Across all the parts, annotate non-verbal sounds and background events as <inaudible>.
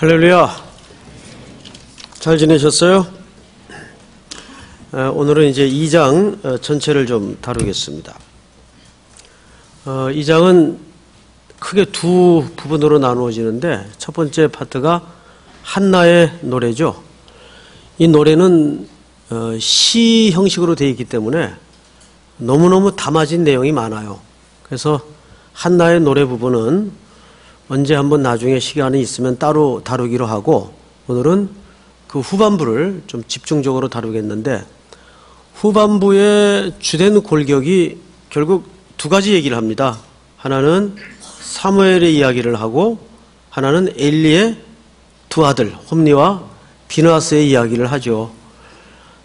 할렐루야. 잘 지내셨어요? 오늘은 이제 2장 어, 전체를 좀 다루겠습니다. 2장은 어, 크게 두 부분으로 나누어지는데 첫 번째 파트가 한나의 노래죠. 이 노래는 어, 시 형식으로 되어 있기 때문에 너무너무 담아진 내용이 많아요. 그래서 한나의 노래 부분은 언제 한번 나중에 시간이 있으면 따로 다루기로 하고 오늘은 그 후반부를 좀 집중적으로 다루겠는데 후반부의 주된 골격이 결국 두 가지 얘기를 합니다. 하나는 사무엘의 이야기를 하고 하나는 엘리의 두 아들 홈리와 비나스의 이야기를 하죠.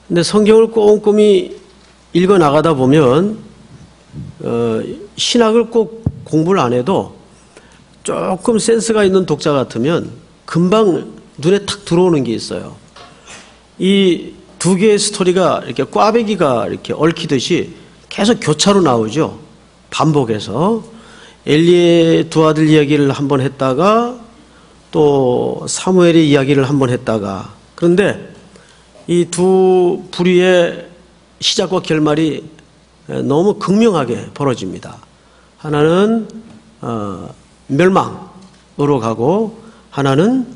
근데 성경을 꼼꼼히 읽어 나가다 보면 어, 신학을 꼭 공부를 안 해도 조금 센스가 있는 독자 같으면 금방 눈에 탁 들어오는 게 있어요. 이 두 개의 스토리가 이렇게 꽈배기가 이렇게 얽히듯이 계속 교차로 나오죠. 반복해서. 엘리의 두 아들 이야기를 한번 했다가 또 사무엘의 이야기를 한번 했다가 그런데 이두 부류의 시작과 결말이 너무 극명하게 벌어집니다. 하나는 어, 멸망으로 가고 하나는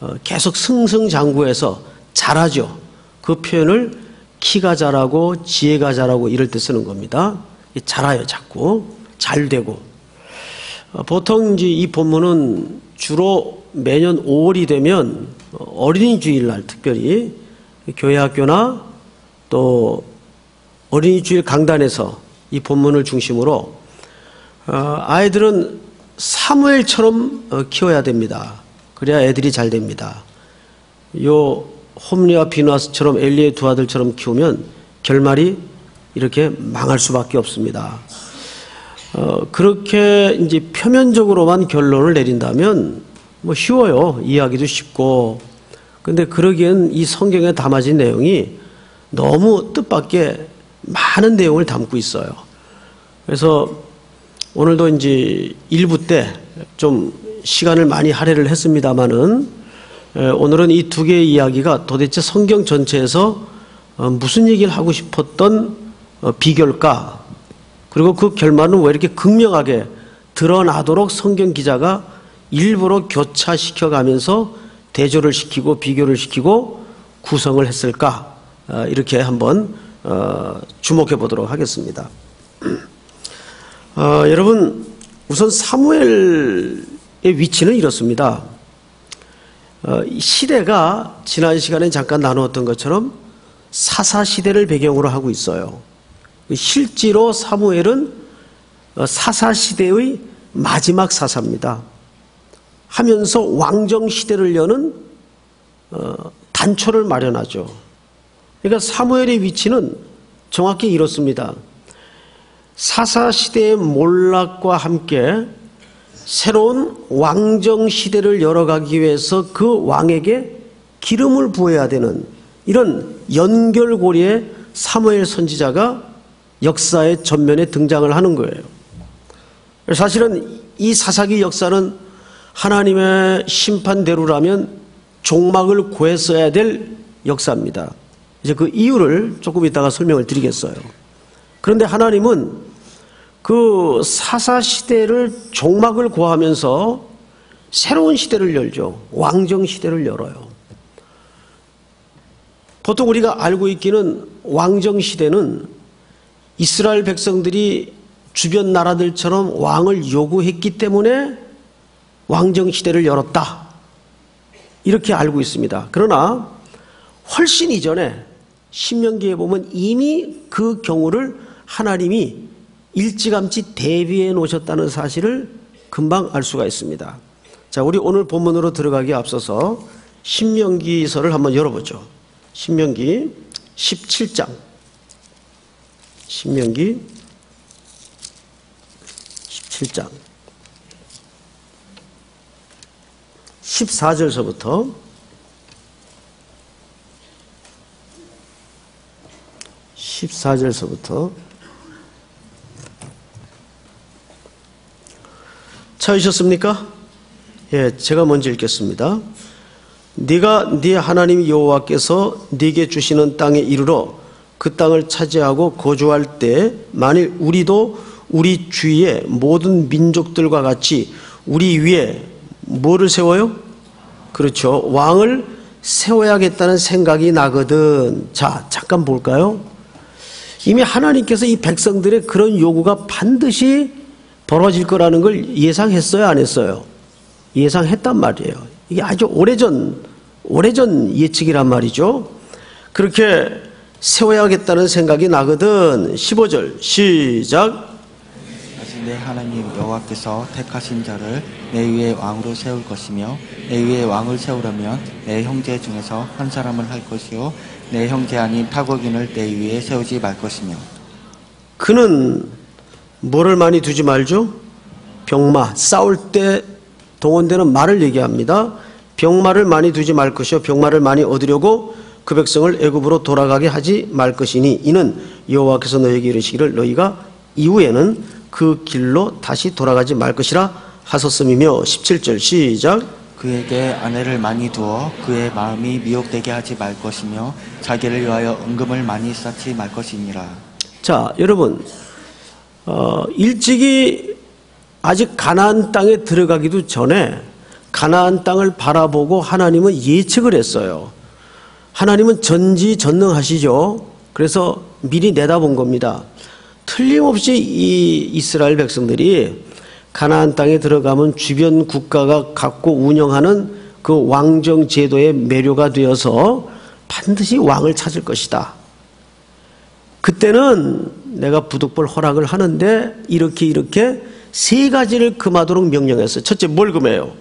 어, 계속 승승장구해서 자라죠. 그 표현을 키가 자라고 지혜가 자라고 이럴 때 쓰는 겁니다. 자라요, 자꾸. 잘 되고. 어, 보통 이제 이 본문은 주로 매년 5월이 되면 어린이 주일날 특별히 교회 학교나 또 어린이 주일 강단에서 이 본문을 중심으로 어, 아이들은 사무엘처럼 어, 키워야 됩니다. 그래야 애들이 잘 됩니다. 요 홈리와 비누아스처럼 엘리의 두 아들처럼 키우면 결말이 이렇게 망할 수밖에 없습니다. 어, 그렇게 이제 표면적으로만 결론을 내린다면 뭐 쉬워요. 이해하기도 쉽고. 근데 그러기엔 이 성경에 담아진 내용이 너무 뜻밖의 많은 내용을 담고 있어요. 그래서 오늘도 이제 일부 때 좀 시간을 많이 할애를 했습니다마는 오늘은 이 두 개의 이야기가 도대체 성경 전체에서 어, 무슨 얘기를 하고 싶었던 어, 비결까? 그리고 그 결말은 왜 이렇게 극명하게 드러나도록 성경 기자가 일부러 교차시켜 가면서 대조를 시키고 비교를 시키고 구성을 했을까? 어, 이렇게 한번 주목해 보도록 하겠습니다. <clears throat> 어, 여러분 우선 사무엘의 위치는 이렇습니다. 어, 시대가 지난 시간에 잠깐 나누었던 것처럼 사사 시대를 배경으로 하고 있어요. 실제로 사무엘은 어, 사사 시대의 마지막 사사입니다. 하면서 왕정 시대를 여는 어, 단초를 마련하죠. 그러니까 사무엘의 위치는 정확히 이렇습니다. 사사시대의 몰락과 함께 새로운 왕정 시대를 열어가기 위해서 그 왕에게 기름을 부어야 되는 이런 연결고리의 사무엘 선지자가 역사의 전면에 등장을 하는 거예요. 사실은 이 사사기 역사는 하나님의 심판대로라면 종막을 구했어야 될 역사입니다. 이제 그 이유를 조금 이따가 설명을 드리겠어요. 그런데 하나님은 그 사사 시대를 종막을 고하면서 새로운 시대를 열죠. 왕정 시대를 열어요. 보통 우리가 알고 있기는 왕정 시대는 이스라엘 백성들이 주변 나라들처럼 왕을 요구했기 때문에 왕정 시대를 열었다. 이렇게 알고 있습니다. 그러나 훨씬 이전에 신명기에 보면 이미 그 경우를 하나님이 일찌감치 대비해 놓으셨다는 사실을 금방 알 수가 있습니다. 자, 우리 오늘 본문으로 들어가기 앞서서 신명기서를 한번 열어보죠. 신명기 17장. 신명기 17장. 14절서부터 14절서부터 찾으셨습니까? 예, 제가 먼저 읽겠습니다. 네가 네 하나님 여호와께서 네게 주시는 땅에 이르러 그 땅을 차지하고 거주할 때 만일 우리도 우리 주위의 모든 민족들과 같이 우리 위에 뭐를 세워요? 그렇죠. 왕을 세워야겠다는 생각이 나거든. 자, 잠깐 볼까요? 이미 하나님께서 이 백성들의 그런 요구가 반드시 벌어질 거라는 걸 예상했어요, 안 했어요? 예상했단 말이에요. 이게 아주 오래전, 오래전 예측이란 말이죠. 그렇게 세워야겠다는 생각이 나거든. 15절, 시작. 내 하나님 여호와께서 택하신 자를 내 위에 왕으로 세울 것이며 내 위에 왕을 세우려면 내 형제 중에서 한 사람을 할 것이요 내 형제 아닌 타국인을 내 위에 세우지 말 것이며 그는 뭐를 많이 두지 말죠? 병마. 싸울 때 동원되는 말을 얘기합니다. 병마를 많이 두지 말 것이요 병마를 많이 얻으려고 그 백성을 애굽으로 돌아가게 하지 말 것이니 이는 여호와께서 너에게 이르시기를 너희가 이후에는 그 길로 다시 돌아가지 말 것이라 하셨음이며 17절 시작 그에게 아내를 많이 두어 그의 마음이 미혹되게 하지 말 것이며 자기를 위하여 은금을 많이 쌓지 말 것이니라 자, 여러분, 어, 일찍이 아직 가나안 땅에 들어가기도 전에 가나안 땅을 바라보고 하나님은 예측을 했어요. 하나님은 전지전능하시죠. 그래서 미리 내다본 겁니다. 틀림없이 이 이스라엘 백성들이 가나안 땅에 들어가면 주변 국가가 갖고 운영하는 그 왕정 제도의 매료가 되어서 반드시 왕을 찾을 것이다. 그때는 내가 부득불 허락을 하는데 이렇게 이렇게 세 가지를 금하도록 명령했어요. 첫째 뭘 금해요?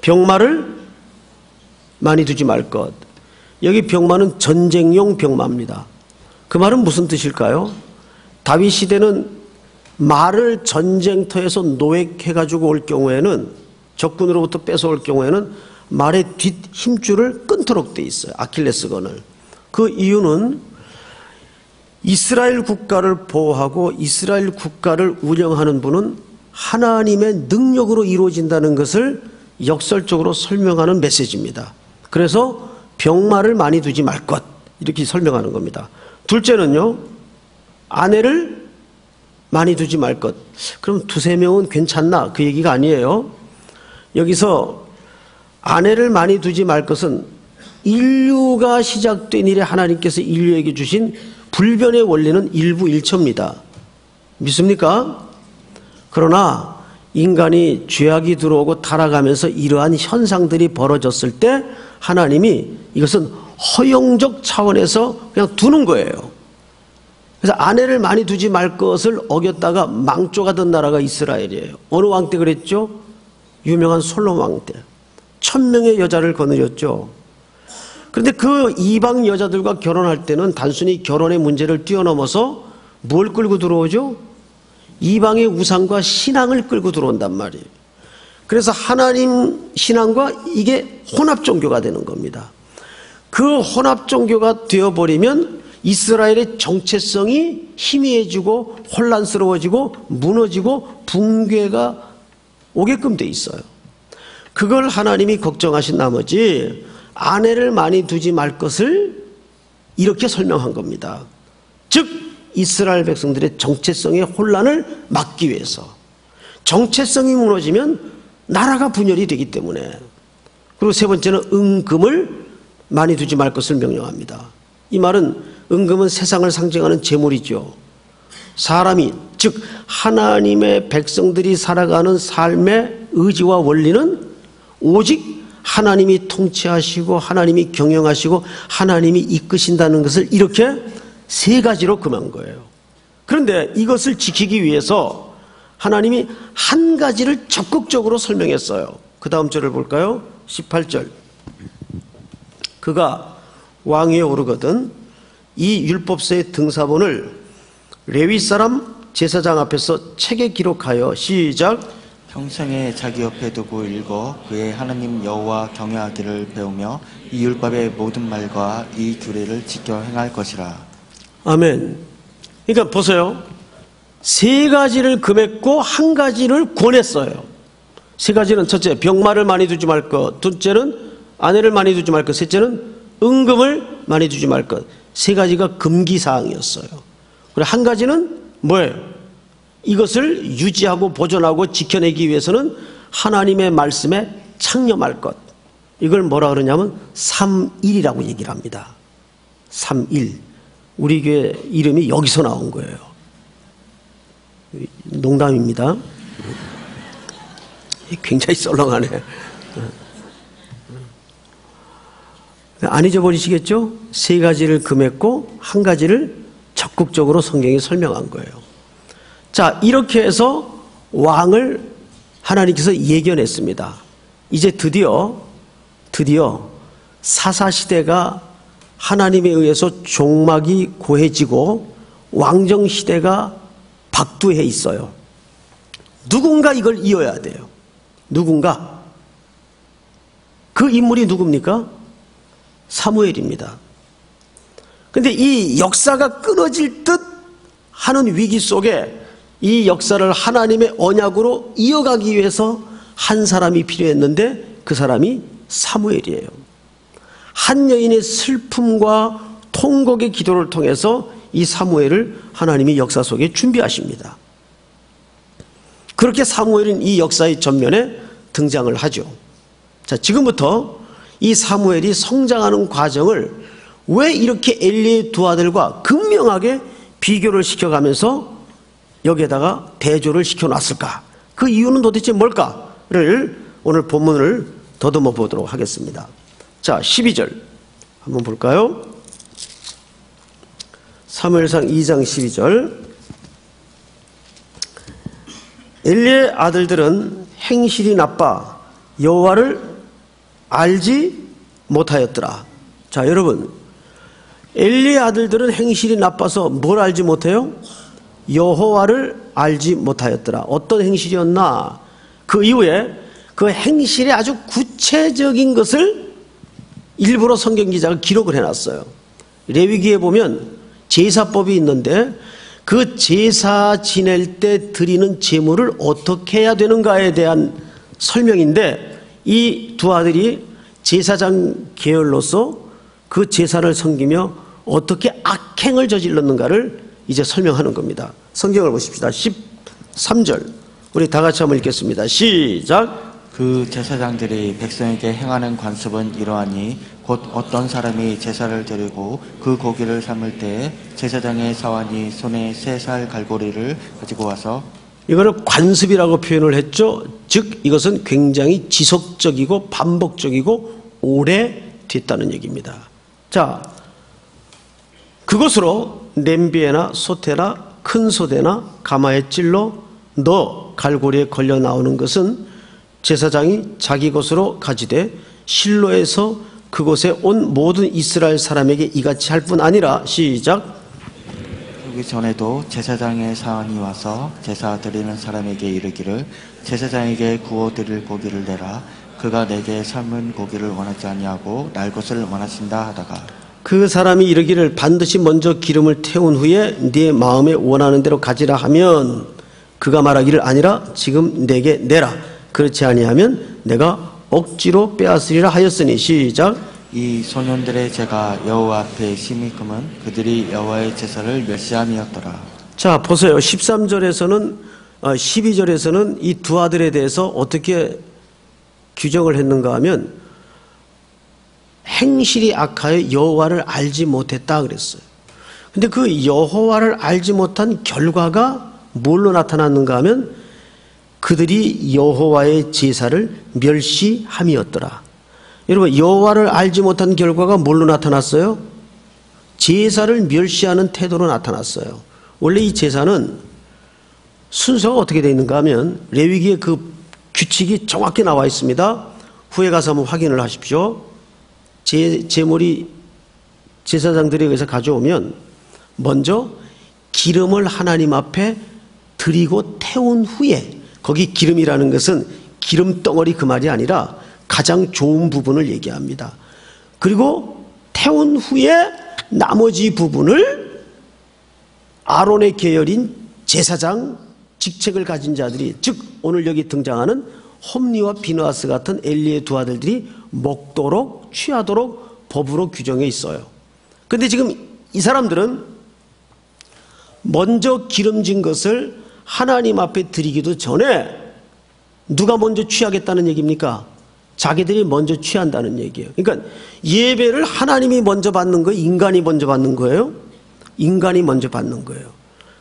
병마를 많이 두지 말 것. 여기 병마는 전쟁용 병마입니다. 그 말은 무슨 뜻일까요? 다윗 시대는 말을 전쟁터에서 노획해가지고 올 경우에는 적군으로부터 뺏어올 경우에는 말의 뒷 힘줄을 끊도록 돼 있어요. 아킬레스건을. 그 이유는 이스라엘 국가를 보호하고 이스라엘 국가를 운영하는 분은 하나님의 능력으로 이루어진다는 것을 역설적으로 설명하는 메시지입니다. 그래서 병마를 많이 두지 말 것. 이렇게 설명하는 겁니다. 둘째는요, 아내를 많이 두지 말 것. 그럼 두세 명은 괜찮나? 그 얘기가 아니에요. 여기서 아내를 많이 두지 말 것은 인류가 시작된 일에 하나님께서 인류에게 주신 불변의 원리는 일부 일처입니다. 믿습니까? 그러나 인간이 죄악이 들어오고 타락하면서 이러한 현상들이 벌어졌을 때 하나님이 이것은 허용적 차원에서 그냥 두는 거예요. 그래서 아내를 많이 두지 말 것을 어겼다가 망조가던 나라가 이스라엘이에요. 어느 왕 때 그랬죠? 유명한 솔로몬 왕 때. 천 명의 여자를 거느렸죠. 그런데 그 이방 여자들과 결혼할 때는 단순히 결혼의 문제를 뛰어넘어서 뭘 끌고 들어오죠? 이방의 우상과 신앙을 끌고 들어온단 말이에요. 그래서 하나님 신앙과 이게 혼합 종교가 되는 겁니다. 그 혼합 종교가 되어버리면 이스라엘의 정체성이 희미해지고 혼란스러워지고 무너지고 붕괴가 오게끔 돼 있어요. 그걸 하나님이 걱정하신 나머지 아내를 많이 두지 말 것을 이렇게 설명한 겁니다. 즉 이스라엘 백성들의 정체성의 혼란을 막기 위해서 정체성이 무너지면 나라가 분열이 되기 때문에 그리고 세 번째는 은금을 많이 두지 말 것을 명령합니다. 이 말은 은금은 세상을 상징하는 재물이죠. 사람이 즉 하나님의 백성들이 살아가는 삶의 의지와 원리는 오직 하나님이 통치하시고 하나님이 경영하시고 하나님이 이끄신다는 것을 이렇게 세 가지로 금한 거예요. 그런데 이것을 지키기 위해서 하나님이 한 가지를 적극적으로 설명했어요. 그 다음 절을 볼까요? 18절. 그가 왕위에 오르거든 이 율법서의 등사본을 레위 사람 제사장 앞에서 책에 기록하여 시작 평생에 자기 옆에 두고 읽어 그의 하나님 여호와 경외하기를 배우며 이 율법의 모든 말과 이 규례를 지켜 행할 것이라 아멘. 그러니까 보세요. 세 가지를 금했고 한 가지를 권했어요. 세 가지는 첫째 병마를 많이 두지 말 것, 둘째는 아내를 많이 두지 말 것. 셋째는 은금을 많이 두지 말 것. 세 가지가 금기 사항이었어요. 그리고 한 가지는 뭐예요? 이것을 유지하고 보존하고 지켜내기 위해서는 하나님의 말씀에 창념할 것. 이걸 뭐라 그러냐면 삼일이라고 얘기를 합니다. 삼일. 우리 교회 이름이 여기서 나온 거예요. 농담입니다. 굉장히 썰렁하네. 안 잊어버리시겠죠? 세 가지를 금했고 한 가지를 적극적으로 성경이 설명한 거예요. 자, 이렇게 해서 왕을 하나님께서 예견했습니다. 이제 드디어 드디어 사사 시대가 하나님에 의해서 종막이 고해지고 왕정 시대가 박두해 있어요. 누군가 이걸 이어야 돼요. 누군가 그 인물이 누굽니까? 사무엘입니다. 근데 이 역사가 끊어질 듯 하는 위기 속에 이 역사를 하나님의 언약으로 이어가기 위해서 한 사람이 필요했는데 그 사람이 사무엘이에요. 한 여인의 슬픔과 통곡의 기도를 통해서 이 사무엘을 하나님이 역사 속에 준비하십니다. 그렇게 사무엘은 이 역사의 전면에 등장을 하죠. 자, 지금부터 이 사무엘이 성장하는 과정을 왜 이렇게 엘리의 두 아들과 극명하게 비교를 시켜가면서 여기에다가 대조를 시켜놨을까? 그 이유는 도대체 뭘까를 오늘 본문을 더듬어 보도록 하겠습니다. 자, 12절 한번 볼까요? 사무엘상 2장 12절 엘리의 아들들은 행실이 나빠 여호와를 알지 못하였더라. 자, 여러분. 엘리의 아들들은 행실이 나빠서 뭘 알지 못해요? 여호와를 알지 못하였더라. 어떤 행실이었나? 그 이후에 그 행실의 아주 구체적인 것을 일부러 성경 기자가 기록을 해놨어요. 레위기에 보면 제사법이 있는데 그 제사 지낼 때 드리는 제물을 어떻게 해야 되는가에 대한 설명인데 이 두 아들이 제사장 계열로서 그 제사를 섬기며 어떻게 악행을 저질렀는가를 이제 설명하는 겁니다. 성경을 보십시다. 13절. 우리 다 같이 한번 읽겠습니다. 시작. 그 제사장들이 백성에게 행하는 관습은 이러하니 곧 어떤 사람이 제사를 드리고 그 고기를 삶을 때 제사장의 사환이 손에 세 살 갈고리를 가지고 와서 이거는 관습이라고 표현을 했죠. 즉 이것은 굉장히 지속적이고 반복적이고 오래 됐다는 얘기입니다. 자, 그것으로 냄비에나 소태나 큰 소대나 가마에 찔러 너 갈고리에 걸려 나오는 것은 제사장이 자기 것으로 가지되 실로에서 그곳에 온 모든 이스라엘 사람에게 이같이 할 뿐 아니라 시작. 그러기 전에도 제사장의 사원이 와서 제사 드리는 사람에게 이르기를 제사장에게 구워 드릴 고기를 내라. 그가 내게 삶은 고기를 원하지 아니하고 날 것을 원하신다 하다가 그 사람이 이르기를 반드시 먼저 기름을 태운 후에 네 마음에 원하는 대로 가지라 하면 그가 말하기를 아니라 지금 내게 내라. 그렇지 아니하면 내가 억지로 빼앗으리라 하였으니 시작. 이 소년들의 제가 여호와 앞에 심히 금은 그들이 여호와의 제사를 멸시함이었더라. 자 보세요. 13절에서는 12절에서는 이 두 아들에 대해서 어떻게 규정을 했는가 하면 행실이 악하여 여호와를 알지 못했다 그랬어요. 근데 그 여호와를 알지 못한 결과가 뭘로 나타났는가 하면 그들이 여호와의 제사를 멸시함이었더라. 여러분 여호와를 알지 못한 결과가 뭘로 나타났어요? 제사를 멸시하는 태도로 나타났어요. 원래 이 제사는 순서가 어떻게 되어 있는가 하면 레위기의 그 규칙이 정확히 나와 있습니다. 후에 가서 한번 확인을 하십시오. 제, 제물이 제사장들에 의해서 가져오면 먼저 기름을 하나님 앞에 드리고 태운 후에 거기 기름이라는 것은 기름 덩어리 그 말이 아니라 가장 좋은 부분을 얘기합니다. 그리고 태운 후에 나머지 부분을 아론의 계열인 제사장 직책을 가진 자들이 즉 오늘 여기 등장하는 홈리와 비누아스 같은 엘리의 두 아들들이 먹도록 취하도록 법으로 규정해 있어요. 근데 지금 이 사람들은 먼저 기름진 것을 하나님 앞에 드리기도 전에 누가 먼저 취하겠다는 얘기입니까? 자기들이 먼저 취한다는 얘기예요. 그러니까 예배를 하나님이 먼저 받는 거예요? 인간이 먼저 받는 거예요? 인간이 먼저 받는 거예요.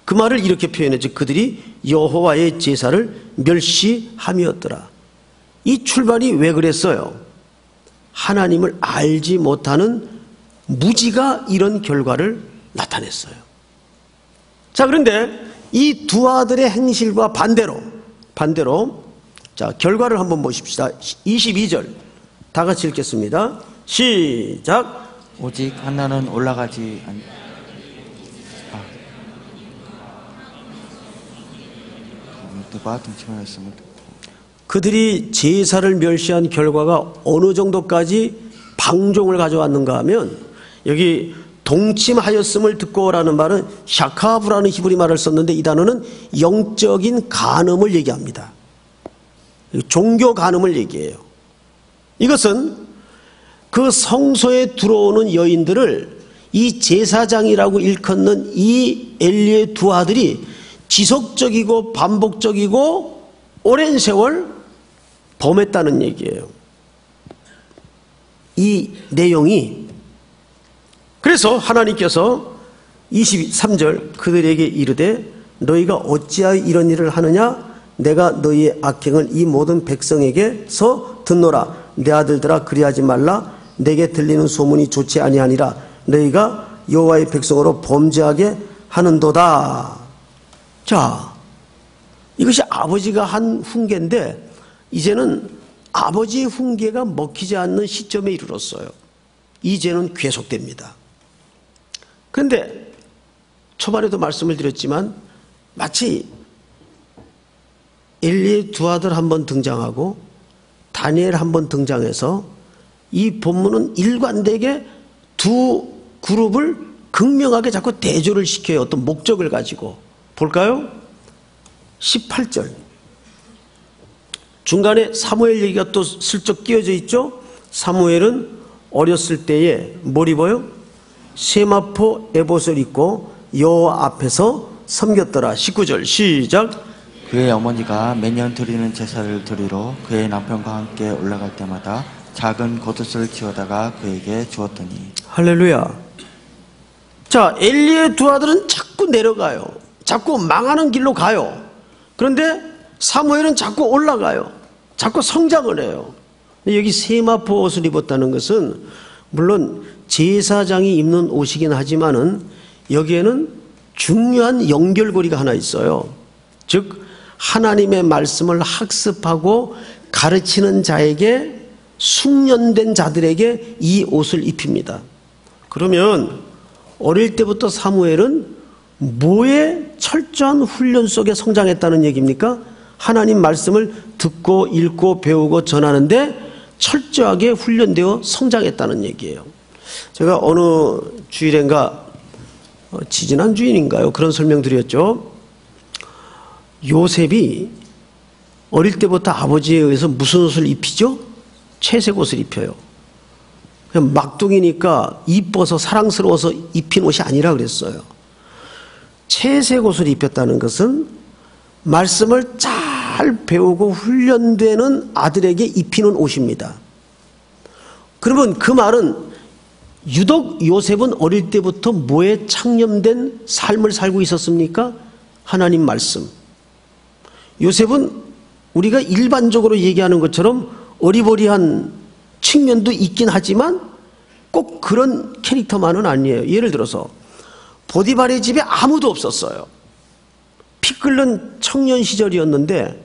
그 말을 이렇게 표현했죠. 그들이 여호와의 제사를 멸시함이었더라. 이 출발이 왜 그랬어요? 하나님을 알지 못하는 무지가 이런 결과를 나타냈어요. 자, 그런데 이 두 아들의 행실과 반대로, 반대로, 자, 결과를 한번 보십시다. 22절. 다 같이 읽겠습니다. 시작. 오직 하나는 올라가지 않... 아. 누가 등치만 했으면 그들이 제사를 멸시한 결과가 어느 정도까지 방종을 가져왔는가 하면 여기 동침하였음을 듣고라는 말은 샤카브라는 히브리 말을 썼는데 이 단어는 영적인 간음을 얘기합니다. 종교 간음을 얘기해요. 이것은 그 성소에 들어오는 여인들을 이 제사장이라고 일컫는 이 엘리의 두 아들이 지속적이고 반복적이고 오랜 세월 범했다는 얘기예요. 이 내용이 그래서 하나님께서 23절 그들에게 이르되 너희가 어찌하여 이런 일을 하느냐? 내가 너희의 악행을 이 모든 백성에게서 듣노라. 내 아들들아 그리하지 말라. 내게 들리는 소문이 좋지 아니하니라. 너희가 여호와의 백성으로 범죄하게 하는도다. 자 이것이 아버지가 한 훈계인데 이제는 아버지의 훈계가 먹히지 않는 시점에 이르렀어요 이제는 계속됩니다 그런데 초반에도 말씀을 드렸지만 마치 엘리의 두 아들 한 번 등장하고 다니엘 한 번 등장해서 이 본문은 일관되게 두 그룹을 극명하게 자꾸 대조를 시켜요. 어떤 목적을 가지고. 볼까요? 18절. 중간에 사무엘 얘기가 또 슬쩍 끼어져 있죠? 사무엘은 어렸을 때에 뭘 입어요? 세마포 에봇을 입고 여호와 앞에서 섬겼더라. 19절 시작. 그의 어머니가 매년 드리는 제사를 드리러 그의 남편과 함께 올라갈 때마다 작은 겉옷을 지어다가 그에게 주었더니 할렐루야. 자, 엘리의 두 아들은 자꾸 내려가요. 자꾸 망하는 길로 가요. 그런데 사무엘은 자꾸 올라가요. 자꾸 성장을 해요. 여기 세마포 옷을 입었다는 것은 물론 제사장이 입는 옷이긴 하지만은 여기에는 중요한 연결고리가 하나 있어요. 즉 하나님의 말씀을 학습하고 가르치는 자에게 숙련된 자들에게 이 옷을 입힙니다. 그러면 어릴 때부터 사무엘은 뭐의 철저한 훈련 속에 성장했다는 얘기입니까? 하나님 말씀을 듣고 읽고 배우고 전하는데 철저하게 훈련되어 성장했다는 얘기예요. 제가 어느 주일인가 어, 지지난 주일인가요? 그런 설명 드렸죠. 요셉이 어릴 때부터 아버지에 의해서 무슨 옷을 입히죠? 채색 옷을 입혀요. 그냥 막둥이니까 이뻐서 사랑스러워서 입힌 옷이 아니라 그랬어요. 채색 옷을 입혔다는 것은 말씀을 잘 배우고 훈련되는 아들에게 입히는 옷입니다. 그러면 그 말은 유독 요셉은 어릴 때부터 뭐에 창념된 삶을 살고 있었습니까? 하나님 말씀. 요셉은 우리가 일반적으로 얘기하는 것처럼 어리버리한 측면도 있긴 하지만 꼭 그런 캐릭터만은 아니에요. 예를 들어서 보디발의 집에 아무도 없었어요. 피 끓는 청년 시절이었는데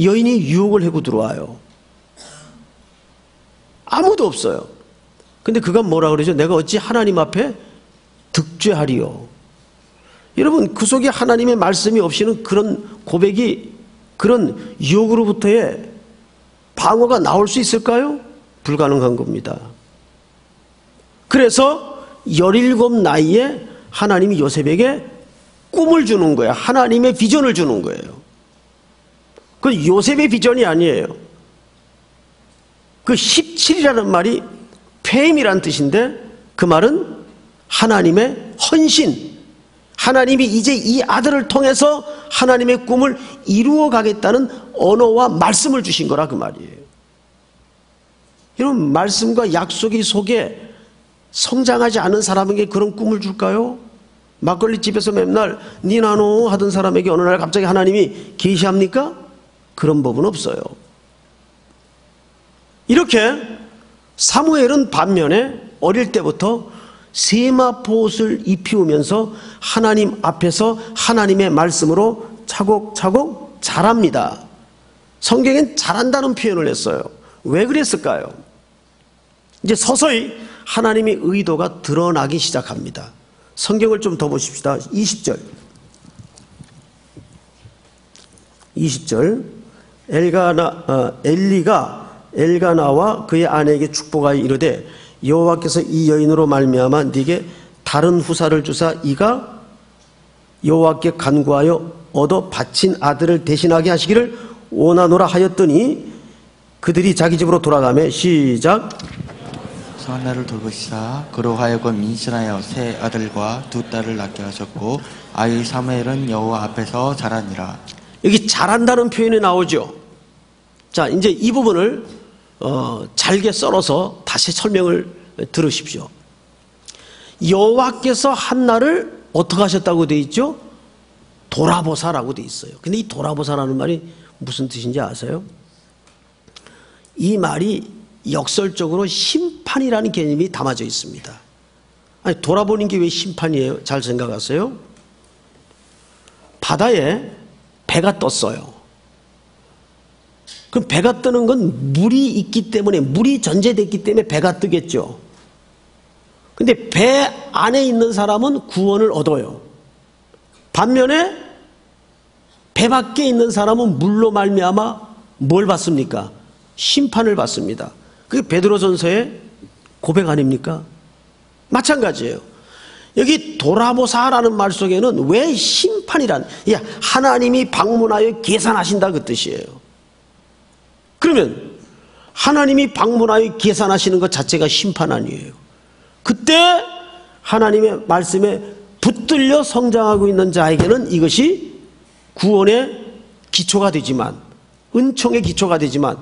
여인이 유혹을 해고 들어와요. 아무도 없어요. 근데 그가 뭐라 그러죠? 내가 어찌 하나님 앞에 득죄하리요. 여러분, 그 속에 하나님의 말씀이 없이는 그런 고백이 그런 유혹으로부터의 방어가 나올 수 있을까요? 불가능한 겁니다. 그래서 17 나이에 하나님이 요셉에게 꿈을 주는 거예요. 하나님의 비전을 주는 거예요. 그 요셉의 비전이 아니에요. 그 17이라는 말이 폐임이란 뜻인데 그 말은 하나님의 헌신, 하나님이 이제 이 아들을 통해서 하나님의 꿈을 이루어 가겠다는 언어와 말씀을 주신 거라 그 말이에요. 이런 말씀과 약속이 속에 성장하지 않은 사람에게 그런 꿈을 줄까요? 막걸리 집에서 맨날 니나노 하던 사람에게 어느 날 갑자기 하나님이 계시합니까? 그런 법은 없어요. 이렇게 사무엘은 반면에 어릴 때부터 세마포옷을 입히우면서 하나님 앞에서 하나님의 말씀으로 차곡차곡 자랍니다. 성경엔 잘한다는 표현을 했어요. 왜 그랬을까요? 이제 서서히 하나님의 의도가 드러나기 시작합니다. 성경을 좀 더 보십시다. 20절. 20절. 엘가나, 어, 엘리가 엘가나와 그의 아내에게 축복하여 이르되 여호와께서 이 여인으로 말미암아 네게 다른 후사를 주사 이가 여호와께 간구하여 얻어 바친 아들을 대신하게 하시기를 원하노라 하였더니 그들이 자기 집으로 돌아가며 시작 하나를 돌보시사 그로 하여금 민신하여 세 아들과 두 딸을 낳게 하셨고 아이 사무엘은 여호와 앞에서 자라니라 여기 잘한다는 표현이 나오죠. 자, 이제 이 부분을 어, 잘게 썰어서 다시 설명을 들으십시오. 여호와께서 한나를 어떻게 하셨다고 돼 있죠? 돌아보사라고 돼 있어요. 근데 이 돌아보사라는 말이 무슨 뜻인지 아세요? 이 말이 역설적으로 심판이라는 개념이 담아져 있습니다. 아니, 돌아보는 게 왜 심판이에요? 잘 생각하세요? 바다에 배가 떴어요. 그럼 배가 뜨는 건 물이 있기 때문에, 물이 전제됐기 때문에 배가 뜨겠죠. 근데 배 안에 있는 사람은 구원을 얻어요. 반면에 배 밖에 있는 사람은 물로 말미암아 뭘 받습니까? 심판을 받습니다. 그게 베드로전서의 고백 아닙니까? 마찬가지예요. 여기 돌아보사라는 말 속에는 왜 심판이란 야 하나님이 방문하여 계산하신다 그 뜻이에요. 그러면 하나님이 방문하여 계산하시는 것 자체가 심판 아니에요. 그때 하나님의 말씀에 붙들려 성장하고 있는 자에게는 이것이 구원의 기초가 되지만 은총의 기초가 되지만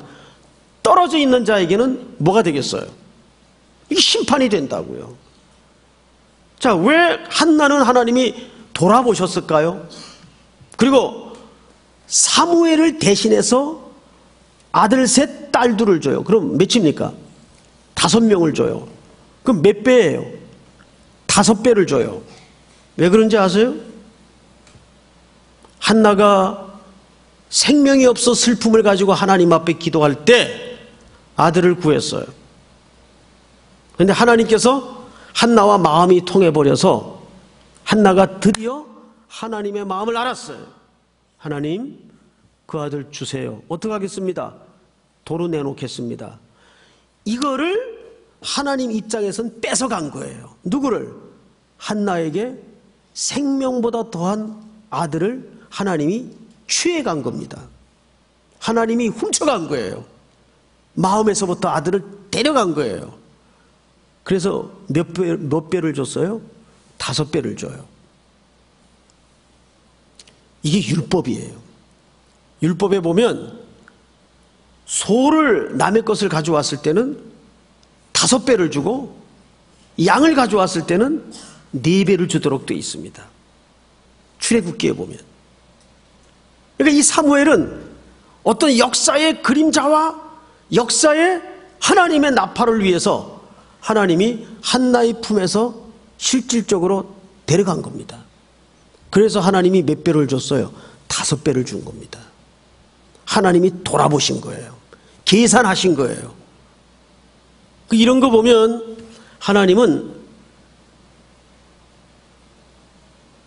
떨어져 있는 자에게는 뭐가 되겠어요? 이게 심판이 된다고요. 자, 왜 한나는 하나님이 돌아보셨을까요? 그리고 사무엘을 대신해서 아들 셋, 딸 둘을 줘요. 그럼 몇입니까? 다섯 명을 줘요. 그럼 몇 배예요? 다섯 배를 줘요. 왜 그런지 아세요? 한나가 생명이 없어 슬픔을 가지고 하나님 앞에 기도할 때 아들을 구했어요. 그런데 하나님께서 한나와 마음이 통해버려서 한나가 드디어 하나님의 마음을 알았어요. 하나님, 그 아들 주세요. 어떻게 하겠습니다? 도로 내놓겠습니다. 이거를 하나님 입장에선 뺏어간 거예요. 누구를? 한나에게 생명보다 더한 아들을 하나님이 취해간 겁니다. 하나님이 훔쳐간 거예요. 마음에서부터 아들을 데려간 거예요. 그래서 몇 배, 몇 배를 줬어요? 다섯 배를 줘요. 이게 율법이에요. 율법에 보면 소를 남의 것을 가져왔을 때는 다섯 배를 주고 양을 가져왔을 때는 네 배를 주도록 되어 있습니다. 출애굽기에 보면. 그러니까 이 사무엘은 어떤 역사의 그림자와 역사의 하나님의 나팔을 위해서 하나님이 한나의 품에서 실질적으로 데려간 겁니다. 그래서 하나님이 몇 배를 줬어요? 다섯 배를 준 겁니다. 하나님이 돌아보신 거예요. 계산하신 거예요. 그 이런 거 보면 하나님은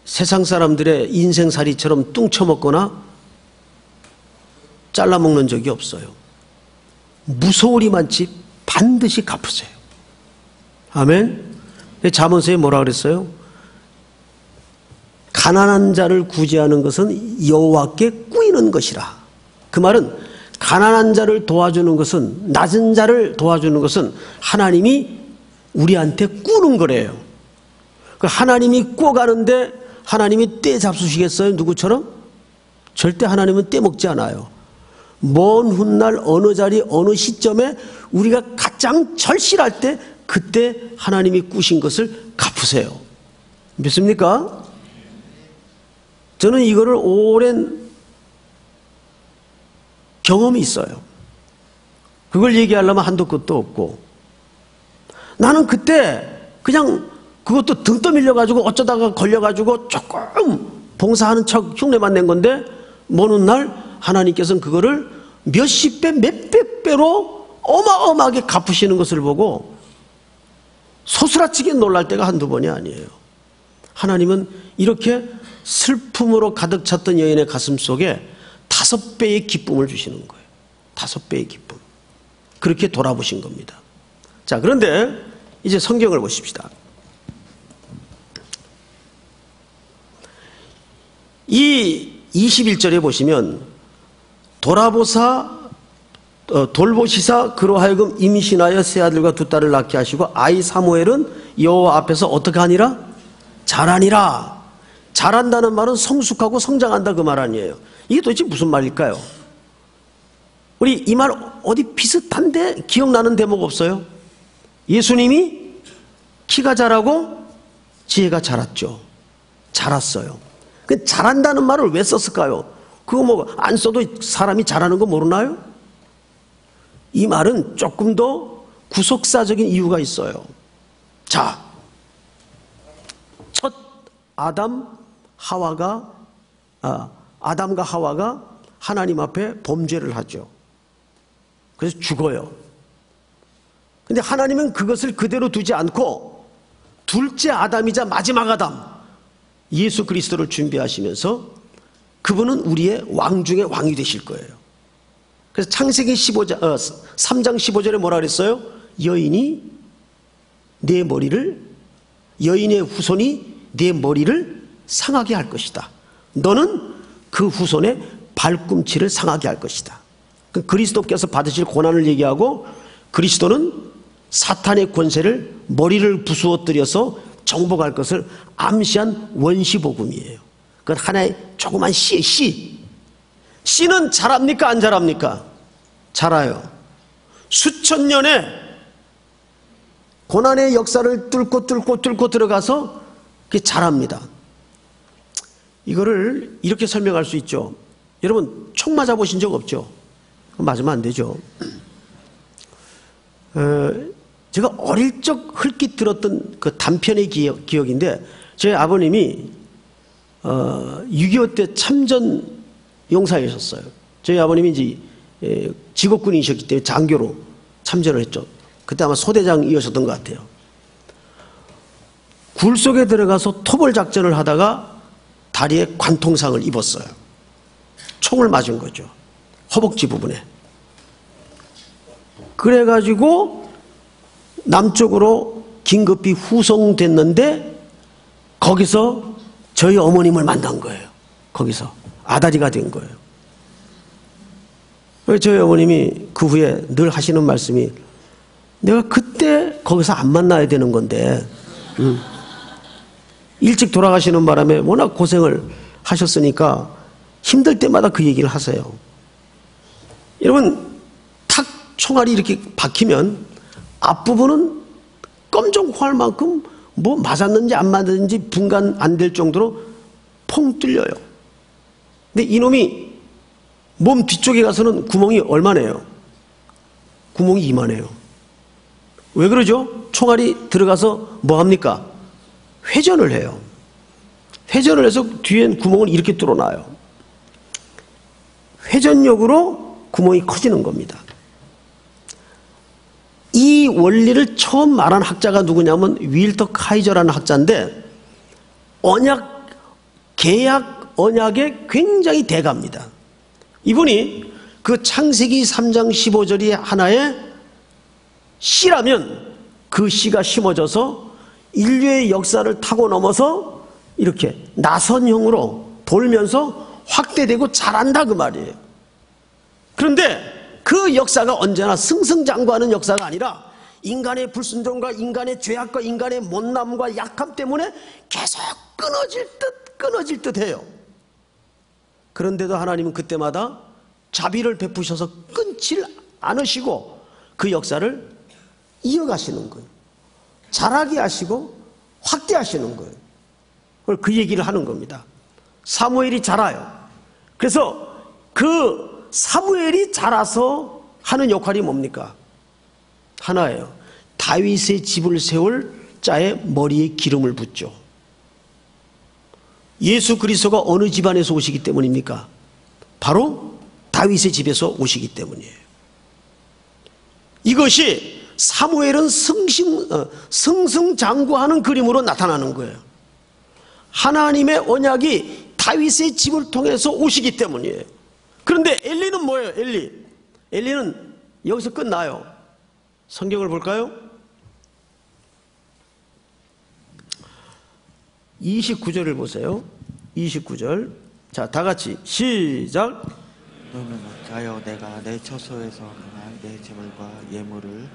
세상 사람들의 인생살이처럼 뚱쳐먹거나 잘라먹는 적이 없어요. 무서우리만치 반드시 갚으세요. 아멘. 자문서에 뭐라 그랬어요? 가난한 자를 구제하는 것은 여호와께 꾸이는 것이라. 그 말은 가난한 자를 도와주는 것은 낮은 자를 도와주는 것은 하나님이 우리한테 꾸는 거래요. 그 하나님이 꾸어가는데 하나님이 떼 잡수시겠어요? 누구처럼? 절대 하나님은 떼 먹지 않아요. 먼 훗날 어느 자리 어느 시점에 우리가 가장 절실할 때 그때 하나님이 꾸신 것을 갚으세요. 믿습니까? 저는 이거를 오랜 경험이 있어요. 그걸 얘기하려면 한도 끝도 없고. 나는 그때 그냥 그것도 등 떠밀려가지고 어쩌다가 걸려가지고 조금 봉사하는 척 흉내만 낸 건데, 먼날 하나님께서는 그거를 몇십 배, 몇백 배로 어마어마하게 갚으시는 것을 보고 소스라치게 놀랄 때가 한두 번이 아니에요. 하나님은 이렇게 슬픔으로 가득 찼던 여인의 가슴 속에 다섯 배의 기쁨을 주시는 거예요. 다섯 배의 기쁨. 그렇게 돌아보신 겁니다. 자, 그런데 이제 성경을 보십시다. 이 21절에 보시면 돌아보사 어, 돌보시사 그로 하여금 임신하여 세 아들과 두 딸을 낳게 하시고 아이 사무엘은 여호와 앞에서 어떻게 하니라? 잘하니라. 잘한다는 말은 성숙하고 성장한다 그 말 아니에요. 이게 도대체 무슨 말일까요? 우리 이 말 어디 비슷한데 기억나는 대목 없어요? 예수님이 키가 자라고 지혜가 자랐죠. 자랐어요. 그 잘한다는 말을 왜 썼을까요? 그거 뭐 안 써도 사람이 잘하는 거 모르나요? 이 말은 조금 더 구속사적인 이유가 있어요. 자, 첫 아담 하와가 아, 아담과 하와가 하나님 앞에 범죄를 하죠. 그래서 죽어요. 근데 하나님은 그것을 그대로 두지 않고 둘째 아담이자 마지막 아담 예수 그리스도를 준비하시면서 그분은 우리의 왕 중의 왕이 되실 거예요. 그래서 창세기 15장, 어, 3장 15절에 뭐라 그랬어요? 여인이 내 머리를, 여인의 후손이 내 머리를 상하게 할 것이다. 너는 그 후손의 발꿈치를 상하게 할 것이다. 그 그리스도께서 받으실 고난을 얘기하고 그리스도는 사탄의 권세를 머리를 부수어뜨려서 정복할 것을 암시한 원시복음이에요. 그건 하나의 조그만 씨, 씨. 씨는 자랍니까? 안 자랍니까? 자라요. 수천 년의 고난의 역사를 뚫고 뚫고 뚫고 들어가서 그게 자랍니다. 이거를 이렇게 설명할 수 있죠. 여러분, 총 맞아보신 적 없죠? 맞으면 안 되죠. 어, 제가 어릴 적 흘낏 들었던 그 단편의 기억, 기억인데, 저희 아버님이 어, 6.25 때 참전 용사이셨어요. 저희 아버님이 이제 예, 직업군이셨기 때문에 장교로 참전을 했죠. 그때 아마 소대장이셨던 것 같아요. 굴 속에 들어가서 토벌 작전을 하다가 다리에 관통상을 입었어요. 총을 맞은 거죠. 허벅지 부분에. 그래가지고 남쪽으로 긴급히 후송됐는데 거기서 저희 어머님을 만난 거예요. 거기서 아다리가 된 거예요. 저희 어머님이 그 후에 늘 하시는 말씀이 내가 그때 거기서 안 만나야 되는 건데 음. 일찍 돌아가시는 바람에 워낙 고생을 하셨으니까 힘들 때마다 그 얘기를 하세요. 여러분 탁 총알이 이렇게 박히면 앞부분은 껌종호할 만큼 뭐 맞았는지 안 맞았는지 분간 안 될 정도로 퐁 뚫려요. 근데 이놈이 몸 뒤쪽에 가서는 구멍이 얼마네요? 구멍이 이만해요. 왜 그러죠? 총알이 들어가서 뭐 합니까? 회전을 해요. 회전을 해서 뒤엔 구멍을 이렇게 뚫어놔요. 회전력으로 구멍이 커지는 겁니다. 이 원리를 처음 말한 학자가 누구냐면 윌터 카이저라는 학자인데 언약 계약 언약의 굉장히 대가입니다. 이분이 그 창세기 3장 15절이 하나의 씨라면 그 씨가 심어져서 인류의 역사를 타고 넘어서 이렇게 나선형으로 돌면서 확대되고 자란다 그 말이에요. 그런데 그 역사가 언제나 승승장구하는 역사가 아니라 인간의 불순종과 인간의 죄악과 인간의 못남과 약함 때문에 계속 끊어질 듯 끊어질 듯 해요. 그런데도 하나님은 그때마다 자비를 베푸셔서 끊질 않으시고 그 역사를 이어가시는 거예요. 자라게 하시고 확대하시는 거예요. 그걸 그 얘기를 하는 겁니다. 사무엘이 자라요. 그래서 그 사무엘이 자라서 하는 역할이 뭡니까? 하나예요. 다윗의 집을 세울 자의 머리에 기름을 붓죠. 예수 그리스도가 어느 집안에서 오시기 때문입니까? 바로 다윗의 집에서 오시기 때문이에요. 이것이 사무엘은 승심, 어, 승승장구하는 그림으로 나타나는 거예요. 하나님의 언약이 다윗의 집을 통해서 오시기 때문이에요. 그런데 엘리는 뭐예요? 엘리. 엘리는 여기서 끝나요. 성경을 볼까요? 29절을 보세요. 29절. 자, 다 같이 시작. 너는 어찌하여 내가 내 처소에서 내 재물과 예물을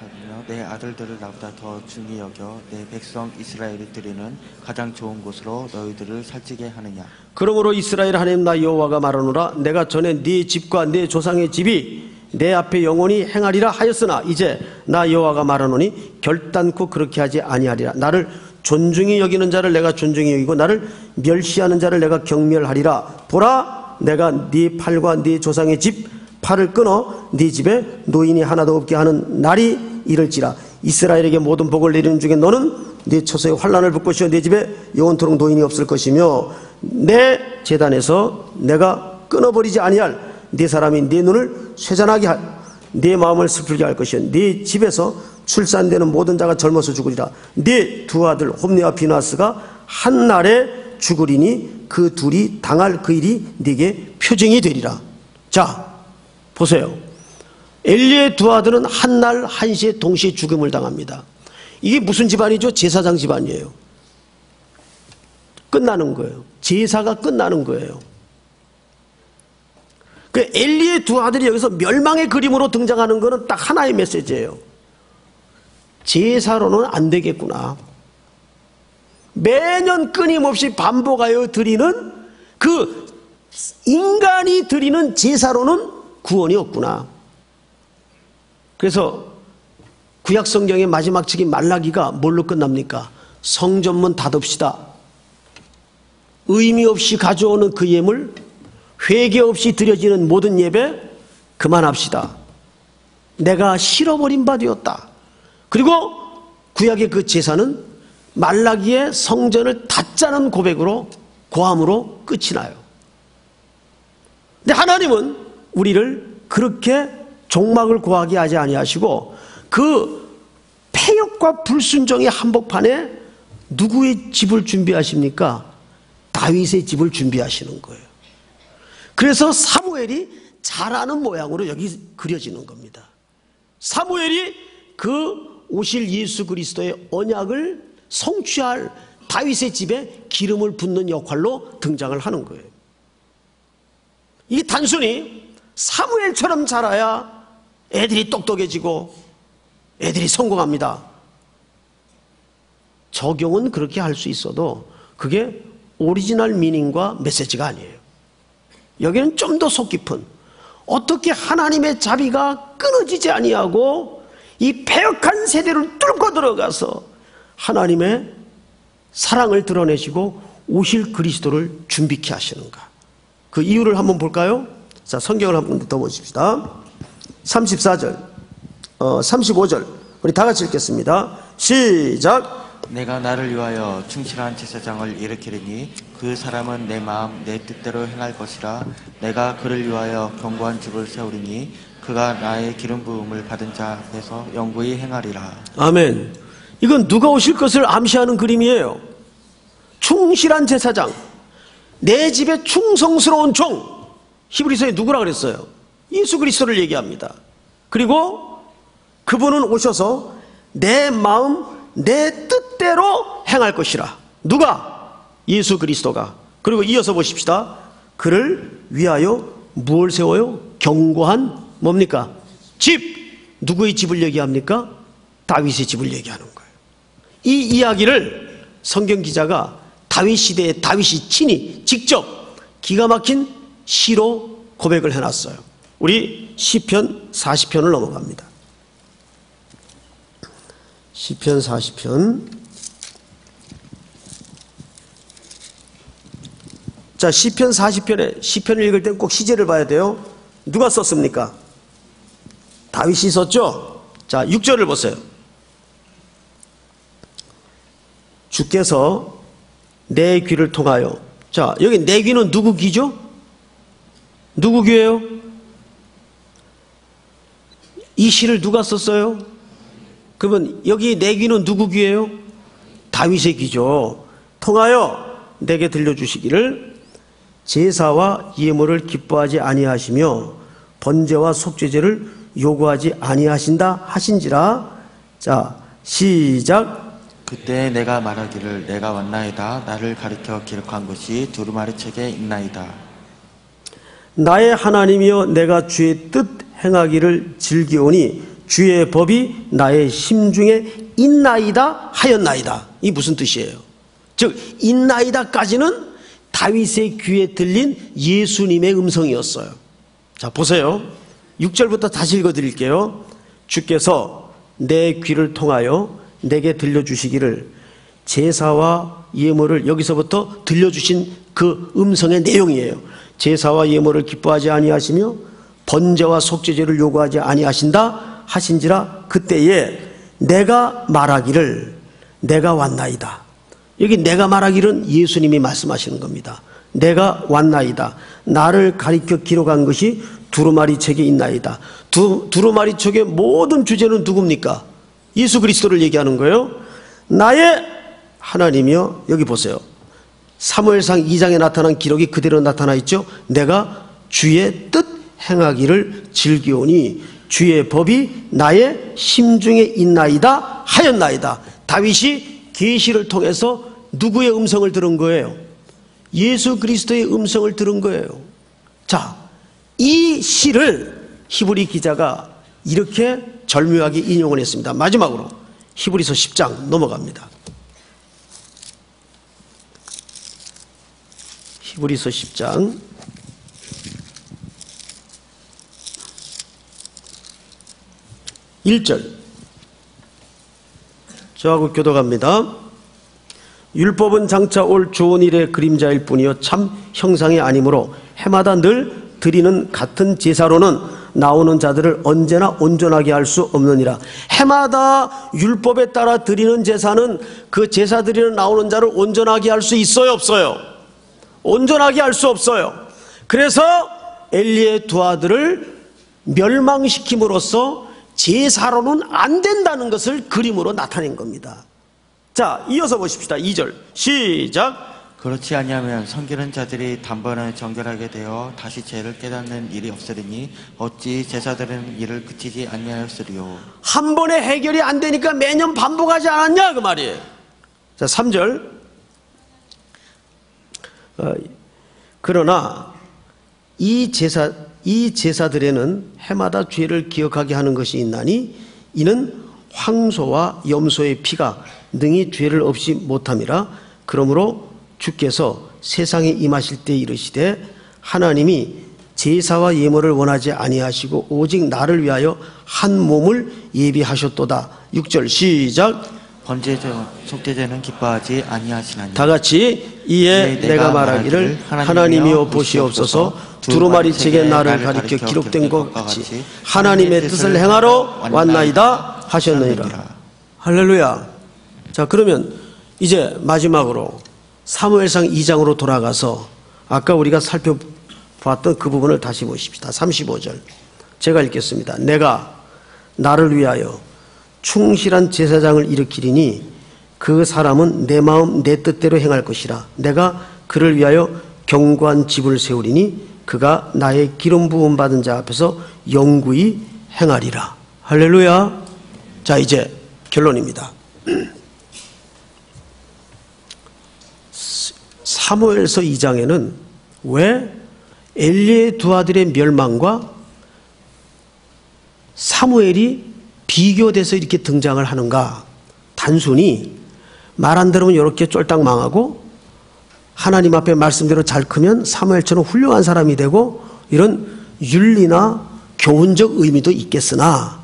받으며 내 아들들을 나보다 더 중히 여겨 내 백성 이스라엘이 드리는 가장 좋은 곳으로 너희들을 살찌게 하느냐? 그러므로 이스라엘 하나님 나 여호와가 말하노라 내가 전에 네 집과 네 조상의 집이 내 앞에 영원히 행하리라 하였으나 이제 나 여호와가 말하노니 결단코 그렇게 하지 아니하리라. 나를 존중히 여기는 자를 내가 존중히 여기고 나를 멸시하는 자를 내가 경멸하리라. 보라 내가 네 팔과 네 조상의 집 팔을 끊어 네 집에 노인이 하나도 없게 하는 날이 이를지라. 이스라엘에게 모든 복을 내리는 중에 너는 네 처소에 환란을 볼 것이요 내 집에 영원토록 노인이 없을 것이며 내 재단에서 내가 끊어버리지 아니할 네 사람이 네 눈을 쇠잔하게 할 네 마음을 슬프게 할 것이요. 네 집에서 출산되는 모든 자가 젊어서 죽으리라. 네 두 아들 홈리와 비나스가 한 날에 죽으리니 그 둘이 당할 그 일이 네게 표징이 되리라. 자 보세요 엘리의 두 아들은 한날 한시에 동시에 죽음을 당합니다. 이게 무슨 집안이죠? 제사장 집안이에요. 끝나는 거예요. 제사가 끝나는 거예요. 그 엘리의 두 아들이 여기서 멸망의 그림으로 등장하는 것은 딱 하나의 메시지예요. 제사로는 안 되겠구나. 매년 끊임없이 반복하여 드리는 그 인간이 드리는 제사로는 구원이 없구나. 그래서 구약 성경의 마지막 책인 말라기가 뭘로 끝납니까? 성전문 닫읍시다. 의미 없이 가져오는 그 예물, 회개 없이 드려지는 모든 예배 그만합시다. 내가 실어버린 바 되었다. 그리고 구약의 그 제사는 말라기의 성전을 닫자는 고백으로 고함으로 끝이 나요. 근데 하나님은 우리를 그렇게 종막을 고하게 하지 아니하시고 그 폐역과 불순종의 한복판에 누구의 집을 준비하십니까? 다윗의 집을 준비하시는 거예요. 그래서 사무엘이 잘하는 모양으로 여기 그려지는 겁니다. 사무엘이 그 오실 예수 그리스도의 언약을 성취할 다윗의 집에 기름을 붓는 역할로 등장을 하는 거예요. 이 단순히 사무엘처럼 자라야 애들이 똑똑해지고 애들이 성공합니다. 적용은 그렇게 할 수 있어도 그게 오리지널 미닝과 메시지가 아니에요. 여기는 좀 더 속 깊은 어떻게 하나님의 자비가 끊어지지 아니하고 이 폐역한 세대를 뚫고 들어가서 하나님의 사랑을 드러내시고 오실 그리스도를 준비케 하시는가. 그 이유를 한번 볼까요? 자, 성경을 한번 더 보십시다. 34절, 어, 35절. 우리 다 같이 읽겠습니다. 시작. 내가 나를 위하여 충실한 제사장을 일으키리니 그 사람은 내 마음 내 뜻대로 행할 것이라 내가 그를 위하여 견고한 집을 세우리니 그가 나의 기름 부음을 받은 자 앞에서 영구히 행하리라 아멘. 이건 누가 오실 것을 암시하는 그림이에요. 충실한 제사장. 내 집에 충성스러운 종. 히브리서에 누구라 그랬어요? 예수 그리스도를 얘기합니다. 그리고 그분은 오셔서 내 마음, 내 뜻대로 행할 것이라. 누가? 예수 그리스도가. 그리고 이어서 보십시다. 그를 위하여 무엇을 세워요? 견고한 뭡니까? 집. 누구의 집을 얘기합니까? 다윗의 집을 얘기하는 거예요. 이 이야기를 성경 기자가 다윗 시대에 다윗이 친히 직접 기가 막힌 시로 고백을 해놨어요. 우리 시편 40편을 넘어갑니다. 시편 40편 자, 시편 40편에 시편을 읽을 땐 꼭 시제를 봐야 돼요. 누가 썼습니까? 다윗이 썼죠? 자, 6절을 보세요. 주께서 내 귀를 통하여 자, 여기 내 귀는 누구 귀죠? 누구 귀예요? 이 시를 누가 썼어요? 그러면 여기 내 귀는 누구 귀예요? 다윗의 귀죠. 통하여 내게 들려주시기를 제사와 예물을 기뻐하지 아니하시며 번제와 속죄제를 요구하지 아니하신다 하신지라 자 시작 그때 내가 말하기를 내가 왔나이다 나를 가리켜 기록한 것이 두루마리 책에 있나이다 나의 하나님이여 내가 주의 뜻 행하기를 즐기오니 주의 법이 나의 심중에 있나이다 하였나이다. 이 무슨 뜻이에요? 즉 있나이다까지는 다윗의 귀에 들린 예수님의 음성이었어요. 자 보세요. 6절부터 다시 읽어 드릴게요. 주께서 내 귀를 통하여 내게 들려주시기를 제사와 예물을 여기서부터 들려주신 그 음성의 내용이에요. 제사와 예물을 기뻐하지 아니하시며 번제와 속죄제를 요구하지 아니하신다 하신지라 그때에 내가 말하기를 내가 왔나이다. 여기 내가 말하기는 예수님이 말씀하시는 겁니다. 내가 왔나이다. 나를 가리켜 기록한 것이 두루마리 책에 있나이다. 두, 두루마리 책의 모든 주제는 누굽니까? 예수 그리스도를 얘기하는 거예요. 나의 하나님이여 여기 보세요. 사무엘상 2장에 나타난 기록이 그대로 나타나 있죠. 내가 주의 뜻 행하기를 즐기오니 주의 법이 나의 심중에 있나이다 하였나이다. 다윗이 계시를 통해서 누구의 음성을 들은 거예요? 예수 그리스도의 음성을 들은 거예요. 자, 이 시를 히브리 기자가 이렇게 절묘하게 인용을 했습니다. 마지막으로 히브리서 10장 넘어갑니다. 히브리서 10장 일절 저하고 교도갑니다. 율법은 장차 올 좋은 일의 그림자일 뿐이요 참 형상이 아니므로 해마다 늘 드리는 같은 제사로는 나오는 자들을 언제나 온전하게 할 수 없느니라. 해마다 율법에 따라 드리는 제사는 그 제사 드리는 나오는 자를 온전하게 할 수 있어요, 없어요? 온전하게 할 수 없어요. 그래서 엘리의 두 아들을 멸망시킴으로써 제사로는 안 된다는 것을 그림으로 나타낸 겁니다. 자, 이어서 보십시다. 2절. 시작. 그렇지 아니하면 성기는 자들이 단번에 정결하게 되어 다시 죄를 깨닫는 일이 없으리니 어찌 제사들은 일을 그치지 아니하였으리요 한 번에 해결이 안 되니까 매년 반복하지 않았냐 그 말이에요. 자, 3절. 어, 그러나 이 제사 이 제사들에는 해마다 죄를 기억하게 하는 것이 있나니 이는 황소와 염소의 피가 능히 죄를 없이 못함이라 그러므로 주께서 세상에 임하실 때 이르시되 하나님이 제사와 예물을 원하지 아니하시고 오직 나를 위하여 한 몸을 예비하셨도다. 6절 시작. 번제제 속죄제는 기뻐하지 아니하시나니 다 같이 이에 이에 내가 말하기를 하나님이여 보시옵소서 두루마리 책에 나를 가리켜 기록된 것 같이 하나님의 뜻을 행하러 왔나이다 하셨느니라. 할렐루야. 자, 그러면 이제 마지막으로 사무엘상 2장으로 돌아가서 아까 우리가 살펴봤던 그 부분을 다시 보십시다. 35절. 제가 읽겠습니다. 내가 나를 위하여 충실한 제사장을 일으키리니 그 사람은 내 마음 내 뜻대로 행할 것이라. 내가 그를 위하여 견고한 집을 세우리니 그가 나의 기름 부음 받은 자 앞에서 영구히 행하리라. 할렐루야. 자, 이제 결론입니다. <clears throat> 사무엘서 2장에는 왜 엘리의 두 아들의 멸망과 사무엘이 비교돼서 이렇게 등장을 하는가? 단순히 말 안 들으면 이렇게 쫄딱 망하고 하나님 앞에 말씀대로 잘 크면 사무엘처럼 훌륭한 사람이 되고 이런 윤리나 교훈적 의미도 있겠으나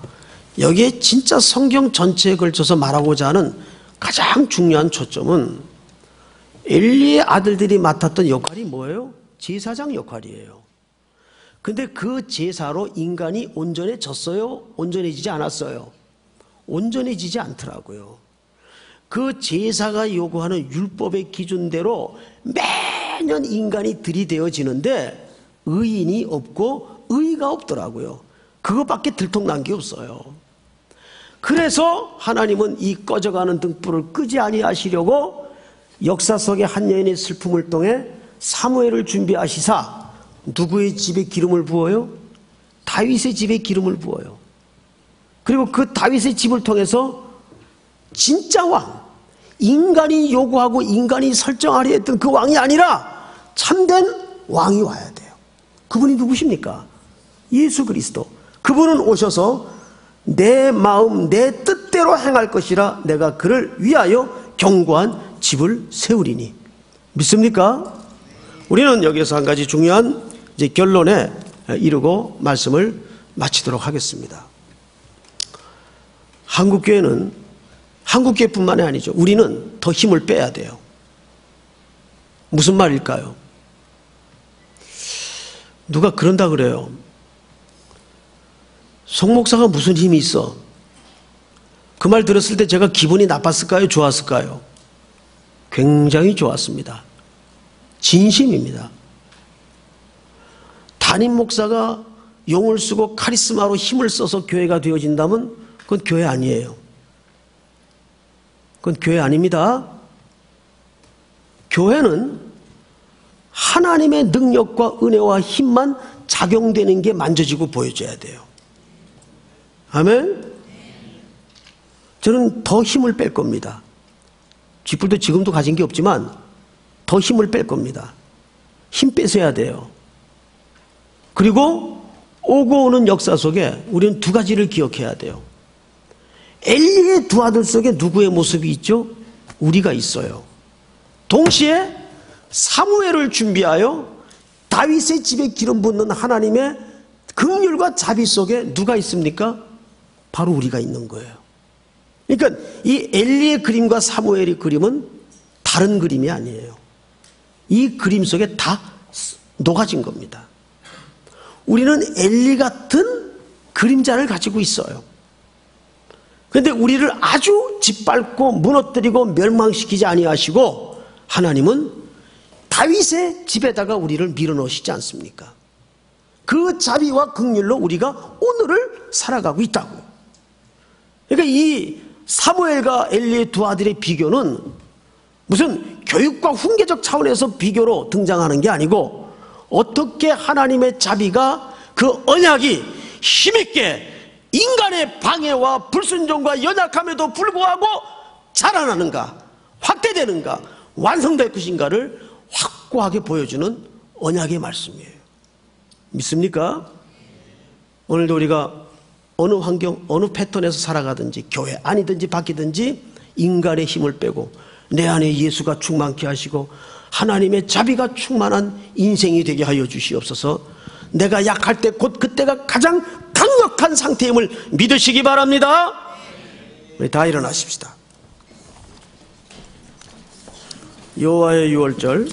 여기에 진짜 성경 전체에 걸쳐서 말하고자 하는 가장 중요한 초점은 엘리의 아들들이 맡았던 역할이 뭐예요? 제사장 역할이에요. 근데 그 제사로 인간이 온전해졌어요? 온전해지지 않았어요? 온전해지지 않더라고요. 그 제사가 요구하는 율법의 기준대로 매년 인간이 들이대어지는데 의인이 없고 의가 없더라고요. 그것밖에 들통난 게 없어요. 그래서 하나님은 이 꺼져가는 등불을 끄지 아니하시려고 역사 속의 한 여인의 슬픔을 통해 사무엘을 준비하시사 누구의 집에 기름을 부어요? 다윗의 집에 기름을 부어요. 그리고 그 다윗의 집을 통해서 진짜 왕, 인간이 요구하고 인간이 설정하려 했던 그 왕이 아니라 참된 왕이 와야 돼요. 그분이 누구십니까? 예수 그리스도. 그분은 오셔서 내 마음, 내 뜻대로 행할 것이라 내가 그를 위하여 견고한 집을 세우리니. 믿습니까? 우리는 여기서 한 가지 중요한 이제 결론에 이르고 말씀을 마치도록 하겠습니다. 한국교회는 한국교회뿐만이 아니죠. 우리는 더 힘을 빼야 돼요. 무슨 말일까요? 누가 그런다 그래요. 송 목사가 무슨 힘이 있어? 그 말 들었을 때 제가 기분이 나빴을까요? 좋았을까요? 굉장히 좋았습니다. 진심입니다. 담임 목사가 용을 쓰고 카리스마로 힘을 써서 교회가 되어진다면 그건 교회 아니에요. 그건 교회 아닙니다. 교회는 하나님의 능력과 은혜와 힘만 작용되는 게 만져지고 보여져야 돼요. 아멘? 저는 더 힘을 뺄 겁니다. 쥐뿔도 지금도 가진 게 없지만 더 힘을 뺄 겁니다. 힘 빼서야 돼요. 그리고 오고 오는 역사 속에 우리는 두 가지를 기억해야 돼요. 엘리의 두 아들 속에 누구의 모습이 있죠? 우리가 있어요. 동시에 사무엘을 준비하여 다윗의 집에 기름 붓는 하나님의 긍휼과 자비 속에 누가 있습니까? 바로 우리가 있는 거예요. 그러니까 이 엘리의 그림과 사무엘의 그림은 다른 그림이 아니에요. 이 그림 속에 다 녹아진 겁니다. 우리는 엘리 같은 그림자를 가지고 있어요. 그런데 우리를 아주 짓밟고 무너뜨리고 멸망시키지 아니하시고 하나님은 다윗의 집에다가 우리를 밀어넣으시지 않습니까? 그 자비와 극률로 우리가 오늘을 살아가고 있다고. 그러니까 이 사무엘과 엘리의 두 아들의 비교는 무슨 교육과 훈계적 차원에서 비교로 등장하는 게 아니고 어떻게 하나님의 자비가 그 언약이 힘있게 인간의 방해와 불순종과 연약함에도 불구하고 자라나는가 확대되는가 완성될 것인가를 확고하게 보여주는 언약의 말씀이에요. 믿습니까? 오늘도 우리가 어느 환경, 어느 패턴에서 살아가든지 교회 아니든지 밖이든지 인간의 힘을 빼고 내 안에 예수가 충만케 하시고 하나님의 자비가 충만한 인생이 되게 하여 주시옵소서 내가 약할 때 곧 그때가 가장 강력한 상태임을 믿으시기 바랍니다. 우리 다 일어나십시다. 여호와의 유월절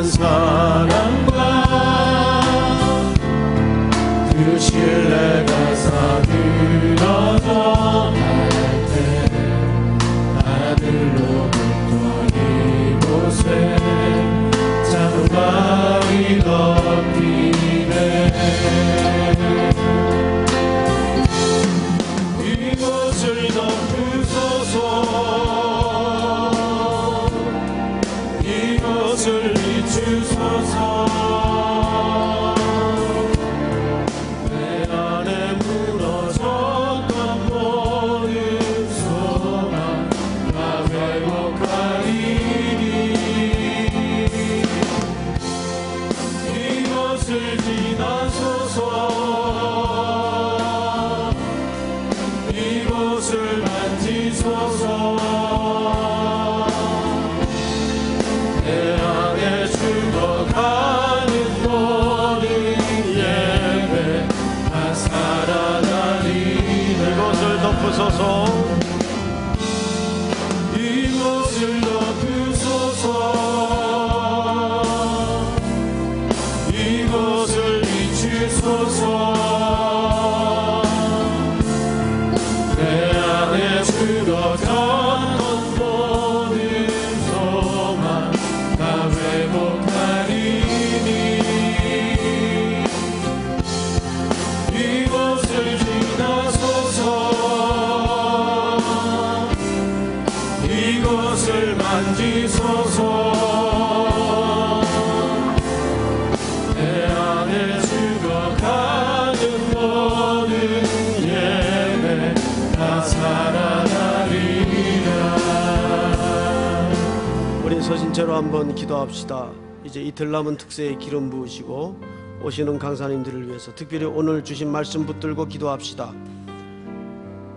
Nazareth. 서신체로 한번 기도합시다. 이제 이틀 남은 특세에 기름 부으시고 오시는 강사님들을 위해서 특별히 오늘 주신 말씀 붙들고 기도합시다.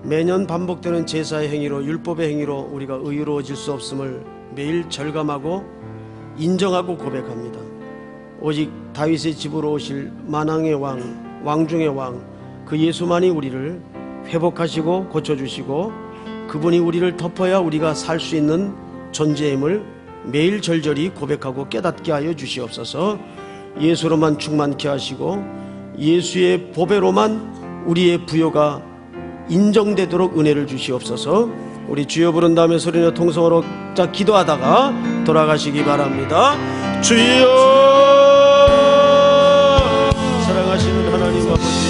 매년 반복되는 제사의 행위로 율법의 행위로 우리가 의로워질 수 없음을 매일 절감하고 인정하고 고백합니다. 오직 다윗의 집으로 오실 만왕의 왕, 왕 중의 왕, 그 예수만이 우리를 회복하시고 고쳐주시고 그분이 우리를 덮어야 우리가 살 수 있는 존재임을 매일 절절히 고백하고 깨닫게 하여 주시옵소서. 예수로만 충만케 하시고 예수의 보배로만 우리의 부여가 인정되도록 은혜를 주시옵소서. 우리 주여 부른 다음에 소리내 통성으로 자 기도하다가 돌아가시기 바랍니다. 주여! 사랑하시는 하나님 아버지